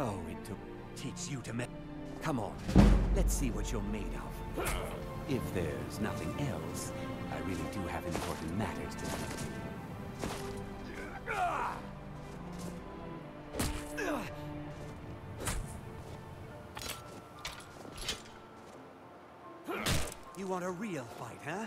Oh, it took teach you to me. Come on, let's see what you're made of. If there's nothing else, I really do have important matters to attend. You want a real fight, huh?